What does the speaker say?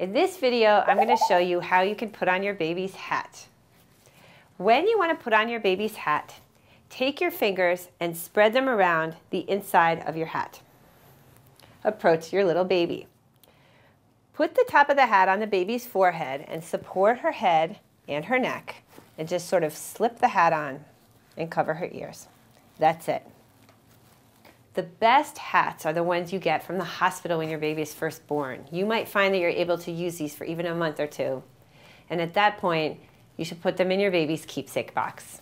In this video, I'm going to show you how you can put on your baby's hat. When you want to put on your baby's hat, take your fingers and spread them around the inside of your hat. Approach your little baby. Put the top of the hat on the baby's forehead and support her head and her neck and just sort of slip the hat on and cover her ears. That's it. The best hats are the ones you get from the hospital when your baby is first born. You might find that you're able to use these for even a month or two. And at that point, you should put them in your baby's keepsake box.